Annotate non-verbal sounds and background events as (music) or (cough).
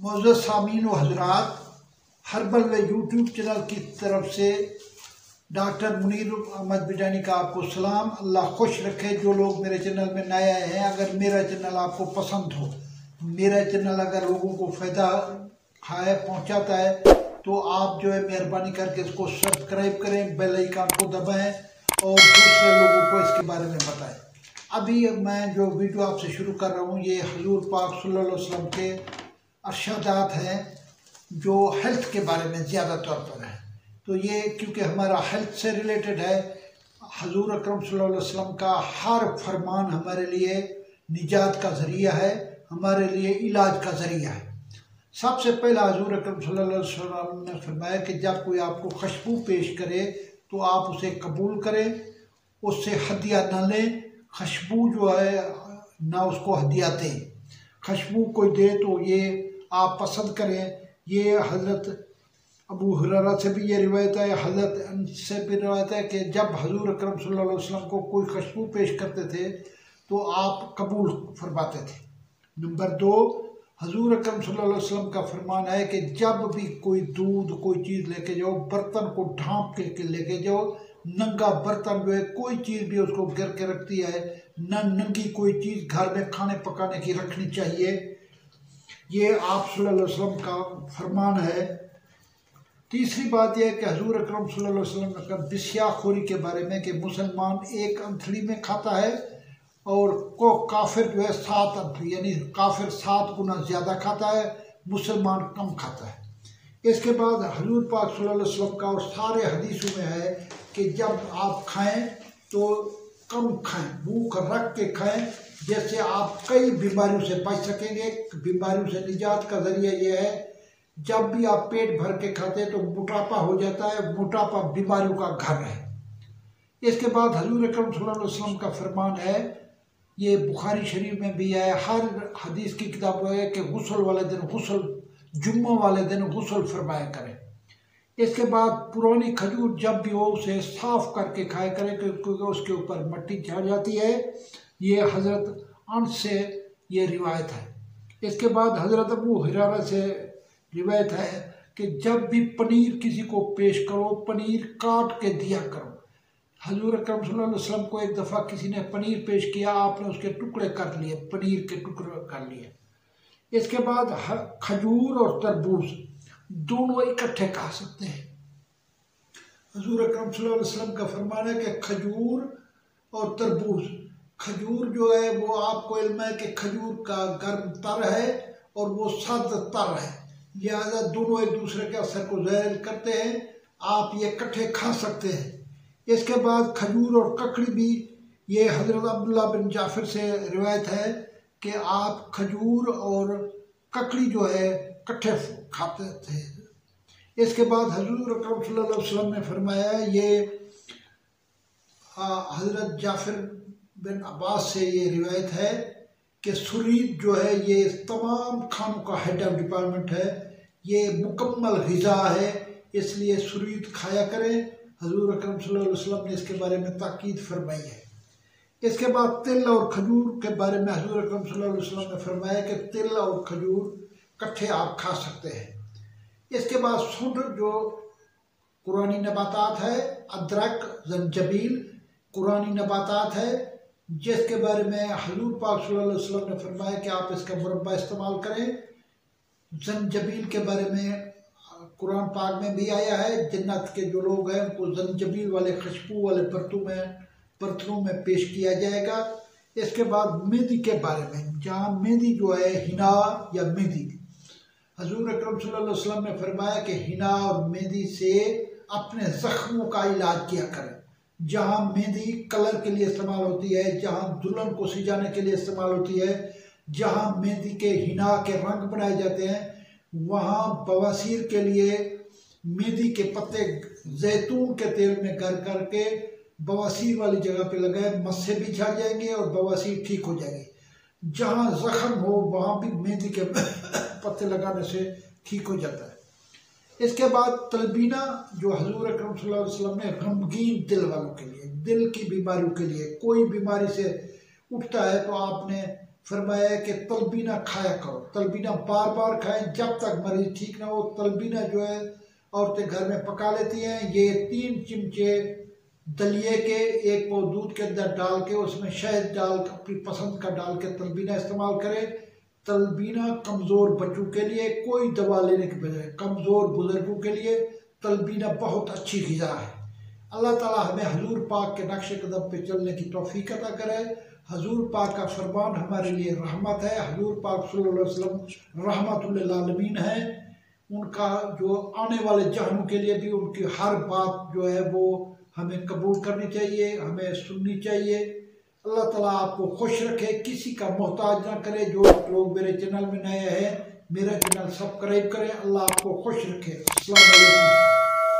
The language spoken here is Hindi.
मोज़ सामीन व हजरात हर्बल व यूट्यूब चैनल की तरफ़ से डॉक्टर मुनीर अहमद बिटानी का आपको सलाम। अल्लाह खुश रखे जो लोग मेरे चैनल में नए आए हैं। अगर मेरा चैनल आपको पसंद हो, मेरा चैनल अगर लोगों को फ़ायदा है पहुंचाता है तो आप जो है मेहरबानी करके इसको सब्सक्राइब करें, बेल आइकन को दबाएँ और दूसरे लोगों को इसके बारे में बताएँ। अभी मैं जो वीडियो आपसे शुरू कर रहा हूँ, ये हजूर पाक सल्लल्लाहु अलैहि वसल्लम के अरशादात हैं, जो हेल्थ के बारे में ज़्यादा तौर पर है। तो ये क्योंकि हमारा हेल्थ से रिलेटेड है, हजूर अक्रम वसल्लम का हर फरमान हमारे लिए निजात का ज़रिया है, हमारे लिए इलाज का ज़रिया है। सबसे पहला हजूर अक्रम वसल्लम ने फरमाया कि जब कोई आपको खुशबू पेश करे तो आप उसे कबूल करें, उससे हदिया ना लें, खुशबू जो है, ना उसको हदिया दें। खुशबू कोई दे तो ये आप पसंद करें। ये हज़रत अबू हुरारा से भी ये रिवायत है, हज़रत से भी रिवायत है कि जब हजूर अक्रम वसल्लम को कोई खुशबू पेश करते थे तो आप कबूल फरमाते थे। नंबर दो, हजूर अक्रम वसल्लम का फरमान है कि जब भी कोई दूध, कोई चीज़ लेके जाओ, बर्तन को ढांप के लेके जाओ, नंगा बर्तन जो है, कोई चीज़ भी उसको गिर के रखती है, न नंगी कोई चीज़ घर में खाने पकाने की रखनी चाहिए। ये आप वसल्लम का फरमान है। तीसरी बात यह कि हजूर अक्रम वसल्लम कहा, बिस्याखोरी के बारे में कि मुसलमान एक अंथड़ी में खाता है और को काफिर जो है सात अंथड़ी, यानी काफिर सात गुना ज़्यादा खाता है, मुसलमान कम खाता है। इसके बाद हजूर पाक वसल्लम का और सारे हदीसों में है कि जब आप खाएँ तो कम खाएँ भूख रख के खाएँ जैसे आप कई बीमारियों से बच सकेंगे, बीमारियों से निजात का ज़रिया यह है, जब भी आप पेट भर के खाते हैं तो मोटापा हो जाता है, मोटापा बीमारियों का घर है। इसके बाद हजूर अक्रम वसल्लम का फरमान है, ये बुखारी शरीफ में भी है, हर हदीस की किताब है कि गसल वाले दिन गसल, जुम्मों वाले दिन गसल फरमाया करें। इसके बाद पुरानी खजूर जब भी हो, उसे साफ़ करके खाया करें, क्योंकि उसके ऊपर मट्टी चढ़ जाती है। ये हज़रत अंश से ये रिवायत है। इसके बाद हज़रत अबू हिरारा से रिवायत है कि जब भी पनीर किसी को पेश करो, पनीर काट के दिया करो। हजूर अक्रम वसल्लम को एक दफ़ा किसी ने पनीर पेश किया, आपने उसके टुकड़े कर लिए, पनीर के टुकड़े कर लिए। इसके बाद खजूर और तरबूज दोनों इकट्ठे खा सकते हैं। हजूर अक्रम वसल्लम का फरमान है कि खजूर और तरबूज खजूर जो है वो आपको इल्म है कि खजूर का गर्म तर है और वो सर्द तर है। लिहाजा दोनों एक दूसरे के असर को जहर करते हैं। आप ये इकट्ठे खा सकते हैं। इसके बाद खजूर और ककड़ी भी, ये हज़रत अब्दुल्ला बिन जाफिर से रिवायत है कि आप खजूर और ककड़ी जो है इकट्ठे खाते थे। इसके बाद हजूर अक्रम वसल्लम ने फरमाया, ये हज़रत जाफिर बिन अब्बास से ये रिवायत है कि सुरीद जो है, ये तमाम खानों का हेड ऑफ़ डिपार्टमेंट है। ये मुकम्मल गज़ा है, इसलिए सुरीद खाया करें। हजूर अक्रम वसल्लम ने इसके बारे में ताकीद फरमाई है। इसके बाद तिल और खजूर के बारे में हजूर अक्रम वसल्लम ने फरमाया कि तिल और खजूर इकट्ठे आप खा सकते हैं। इसके बाद सुंड जो कुरानी नबातात है, अदरक, जंजबील, कुरानी नबातात है जिसके बारे में हजूर पाक वसल्लम ने फरमाया कि आप इसका मुरबा इस्तेमाल करें। जंजबील के बारे में, कुरान पाक में भी आया है, जन्नत के जो लोग हैं, उनको जंजबील वाले खुशबू वाले बर्तों में बर्तनों में पेश किया जाएगा। इसके बाद मेहंदी के बारे में, जहाँ मेहंदी जो है, हिना या मेहंदी। हजूर अक्रम वसल्लम ने फरमाया कि हिना और मेहंदी से अपने ज़ख्मों का इलाज किया करें। जहाँ मेहंदी कलर के लिए इस्तेमाल होती है, जहाँ दुल्हन को सजाने के लिए इस्तेमाल होती है, जहाँ मेहंदी के हिना के रंग बनाए जाते हैं, वहाँ बवासीर के लिए मेहंदी के पत्ते जैतून के तेल में गर करके बवासीर वाली जगह पे लगाए, मस्से भी झड़ जाएँगे और बवासीर ठीक हो जाएगी। जहाँ जख्म हो, वहाँ भी मेहंदी के (coughs) पत्ते लगाने से ठीक हो जाता है। इसके बाद तलबीना, जो हजूर अक्रम वसल्लम ने गमगीन दिल वालों के लिए, दिल की बीमारियों के लिए, कोई बीमारी से उठता है तो आपने फरमाया कि तलबीना खाया करो। तलबीना बार बार खाएँ, जब तक मरीज़ ठीक ना हो, तलबीना जो है औरतें घर में पका लेती हैं। ये तीन चिमचे दलिए के, एक पौ दूध के अंदर डाल के, उसमें शहद डाल अपनी पसंद का डाल के तलबीना इस्तेमाल करें। तलबीना कमज़ोर बच्चों के लिए कोई दवा लेने के बजाय कमज़ोर बुज़ुर्गों के लिए तलबीना बहुत अच्छी गज़ा है। अल्लाह ताला हमें हजूर पाक के नक्श कदम पे चलने की तोफ़ी अदा करे। हजूर पाक का फरमान हमारे लिए रहमत है। हजूर पाक सल्लल्लाहु रहमतमीन है। उनका जो आने वाले जहनों के लिए भी उनकी हर बात जो है वो हमें कबूल करनी चाहिए, हमें सुननी चाहिए। अल्लाह ताला आपको खुश रखे, किसी का मोहताज ना करे, जो लोग मेरे चैनल में नए हैं, मेरा चैनल सब्सक्राइब करें, अल्लाह आपको खुश रखे। वालेकुम